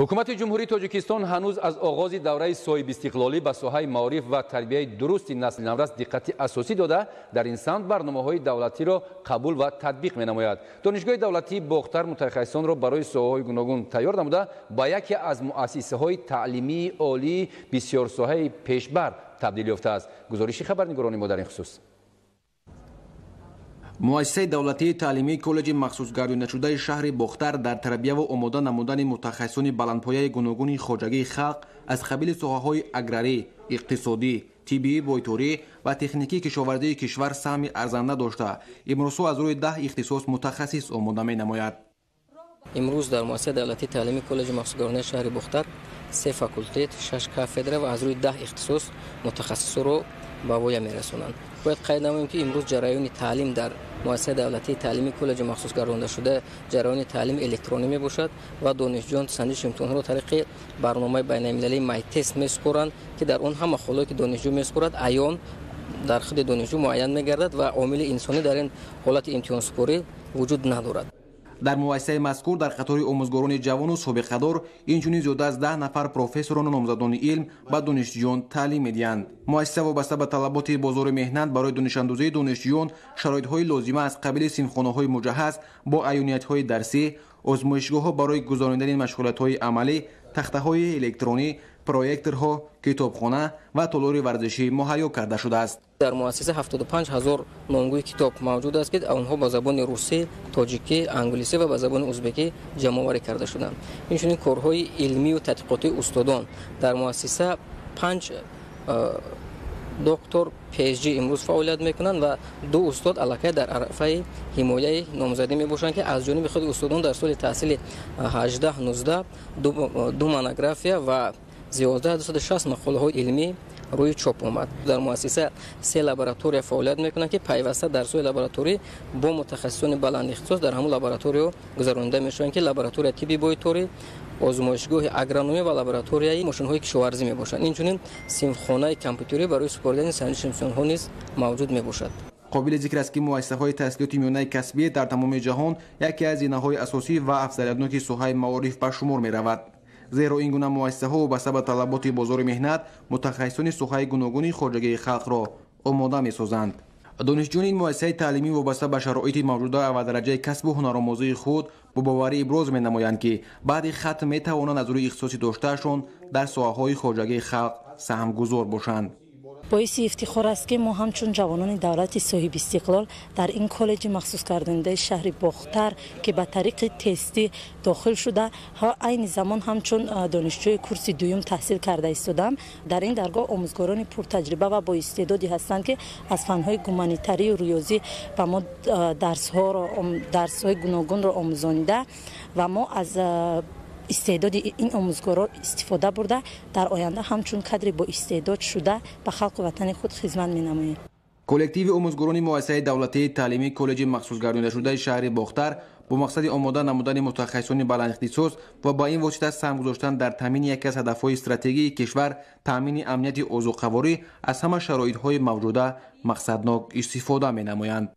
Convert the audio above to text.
ҳукумати ҷумҳурии тоҷикистон ҳанӯз аз оғози давраи соҳибистиқлолӣ ба соҳаи маориф ва тарбияи дурусти насли наврас диққати асосӣ дода дар ин самт барномаҳои давлатиро қабул ва татбиқ менамояд. Донишгоҳи давлатии бохтар мутахассисонро барои соҳаҳои гуногун тайёр намуда ба яке аз муассисаҳои таълимии олии бисёрсоҳаи пешбар табдил ёфтааст. Гузориши хабарнигорони мо дар ин хусус муассисаи давлатии таълимии коллеҷи махсусгардонидашудаи шаҳри бохтар дар тарбияву омода намудани мутахассисони баландпояи гуногуни хоҷагии халқ аз қабили соҳаҳои аграрӣ иқтисодӣ тиббии бойторӣ ва техникии кишоварзии кишвар саҳми арзанда дошта. Имрӯзҳо аз рӯи даҳ ихтисос мутахассис омода менамояд. Имрӯз дар муассисаи давлатии таълимии коллеҷи махсусгардонии шаҳри бохтар се факултет шаш кафедра ва аз рӯи даҳ ихтисос мутахассисоро ба воя мерасонанд бояд қайд намоем ки имрӯз ҷараёни таълим дар муассисаи давлатии таълими коллеҷи махсус гардондашуда ҷараёни таълим электронӣ мебошад ва донишҷӯён санҷиши имтиҳонро тариқи барномаи байналмилалии майтест месупоранд ки дар он ҳама холое ки донишҷӯ месупорад аён дар худи донишҷӯ муайян мегардад ва омили инсонӣ дар ин ҳолати имтиҳонсупорӣ вуҷуд надорад дар муассисаи мазкур дар қатори омӯзгорони ҷавону собиқадор инчунин зиёда аз даҳ нафар профессорону номзадони илм ба донишҷӯён таълим медиҳанд. Муассиса вобаста ба талаботи бозори меҳнат барои донишандозии донишҷӯён шароитҳои лозима аз қабили синфхонаҳои муҷаҳҳаз бо айёниятҳои дарсӣ озмоишгоҳҳо барои гузарондани машғулиятҳои амалӣ тахтаҳои электронӣ проекторҳо китобхона ва толори варзишӣ муҳайё карда шудааст. Дар муассиса 75 ҳазор номгӯи китоб мавҷуд аст ки онҳо ба забони русӣ тоҷикӣ англисӣ ва ба забони узбекӣ ҷамъоварӣ карда шуданд. Инчунин корҳои илмию тадқиқотии устодон. Дар муассиса панҷ доктор псg имрӯз фаъолият мекунанд ва ду устод аллакай дар арафаи ҳимояи номзадӣ мебошанд ки аз ҷониби худи устодон дар соли таҳсили 18 ду монография ва зиёда 260 мақолаҳои илмӣ рӯи чоп омад. Дар муассиса се лаборатория фаъолият мекунанд ки пайваста дарсҳои лабораторӣ бо мутахассисони баландихтисос дар ҳамон лабораториё гузаронида мешаванд ки лаборатория тибби бойторӣ озмоишгоҳи агрономӣ ва лабораторияи мошинҳои кишоварзӣ мебошанд. Инчунин синфхонаи компютерӣ барои супоридани санҷиши имтиҳонҳо низ мавҷуд мебошад. Қобили зикр аст ки муассисаҳои таҳсилоти миёнаи касбӣ дар тамоми ҷаҳон яке аз зинаҳои асосӣ ва афзалиятноки соҳаи маориф ба шумор меравад зеро ин гуна муассисаҳо вобаста ба талаботи бозори меҳнат мутахассисони соҳаи гуногуни хоҷагии халқро омода месозанд донишҷӯёни ин муассисаи таълимӣ вобаста ба шароити мавҷуда ва дараҷаи касбу ҳунаромӯзии худ бо боварӣ иброз менамоянд ки баъди хатм метавонанд аз рӯи ихтисоси доштаашон дар соҳаҳои хоҷагии халқ саҳмгузор бошанд боиси ифтихор аст ки мо ҳамчун ҷавонони давлати соҳибистиқлол дар ин коллеҷи махсусгардонидаи шаҳри бохтар ки ба тариқи тестӣ дохил шуда айни замон ҳамчун донишҷӯи курси дуюм таҳсил карда истодам дар ин даргоҳ омӯзгорони пуртаҷриба ва боистеъдодӣ ҳастанд ки аз фанҳои гуманитарию рӯёзӣ ба мо дарсҳоро дарсҳои гуногунро омӯзонида ва мо аз истеъдоди ин омӯзгоро истифода бурда дар оянда ҳамчун кадри боистеъдод шуда ба халқу ватани худ хизмат менамоем коллективи омӯзгорони муассисаи давлатии таълимии коллеҷи махсусгардонидашудаи шаҳри бохтар бо мақсади омода намудани мутахассисони баландихтисос ва ба ин восита сам гузоштан дар таъмини яке аз ҳадафҳои стратегии кишвар таъмини амнияти озуқаворӣ аз ҳама шароитҳои мавҷуда мақсаднок истифода менамоянд